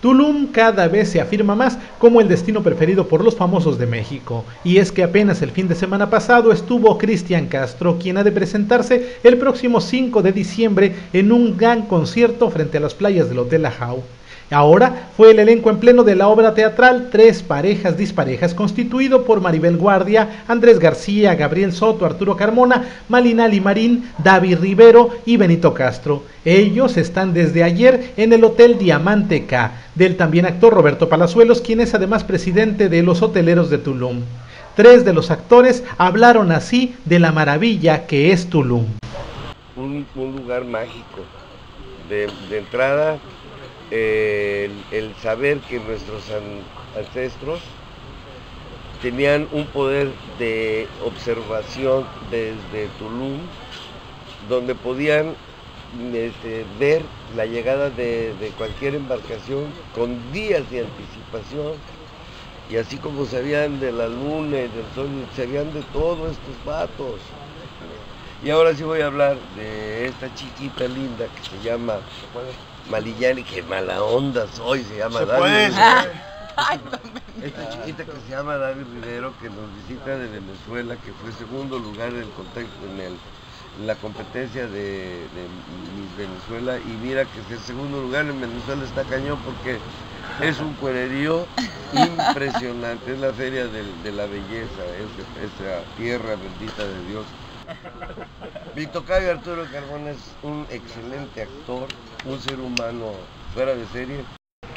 Tulum cada vez se afirma más como el destino preferido por los famosos de México. Y es que apenas el fin de semana pasado estuvo Cristian Castro, quien ha de presentarse el próximo 5 de diciembre en un gran concierto frente a las playas del Hotel Ajau. Ahora fue el elenco en pleno de la obra teatral Tres parejas disparejas, constituido por Maribel Guardia, Andrés García, Gabriel Soto, Arturo Carmona, Malinali Marín, David Rivero y Benito Castro. Ellos están desde ayer en el Hotel Diamante K, del también actor Roberto Palazuelos, quien es además presidente de los hoteleros de Tulum. Tres de los actores hablaron así de la maravilla que es Tulum. Un, lugar mágico. De, de entrada, el, saber que nuestros ancestros tenían un poder de observación desde Tulum, donde podían este, ver la llegada de, cualquier embarcación con días de anticipación, y así como sabían de la luna y del sol, sabían de todos estos vatos. Y ahora sí voy a hablar de esta chiquita linda que se llama Malillani, que mala onda soy, se llama David. Esta chiquita que se llama David Rivero, que nos visita de Venezuela, que fue segundo lugar en, el contexto, en, la competencia de, Miss Venezuela. Y mira que el segundo lugar en Venezuela está cañón porque es un cuererío impresionante. Es la feria de, la belleza, es, esa tierra bendita de Dios. Víctor Cayo Arturo Carbón es un excelente actor, un ser humano fuera de serie.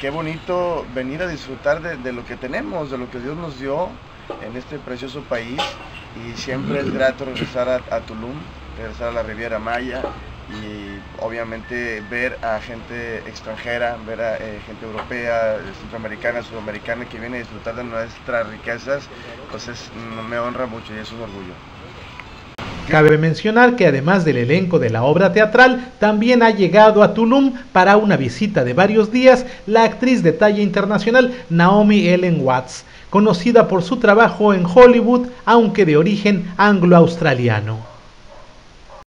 Qué bonito venir a disfrutar de, lo que tenemos, de lo que Dios nos dio en este precioso país y siempre es grato regresar a, Tulum, regresar a la Riviera Maya y obviamente ver a gente extranjera, ver a eh, gente europea, centroamericana, sudamericana que viene a disfrutar de nuestras riquezas, pues me honra mucho y es un orgullo. Cabe mencionar que además del elenco de la obra teatral, también ha llegado a Tulum para una visita de varios días la actriz de talla internacional Naomi Ellen Watts, conocida por su trabajo en Hollywood, aunque de origen anglo-australiano.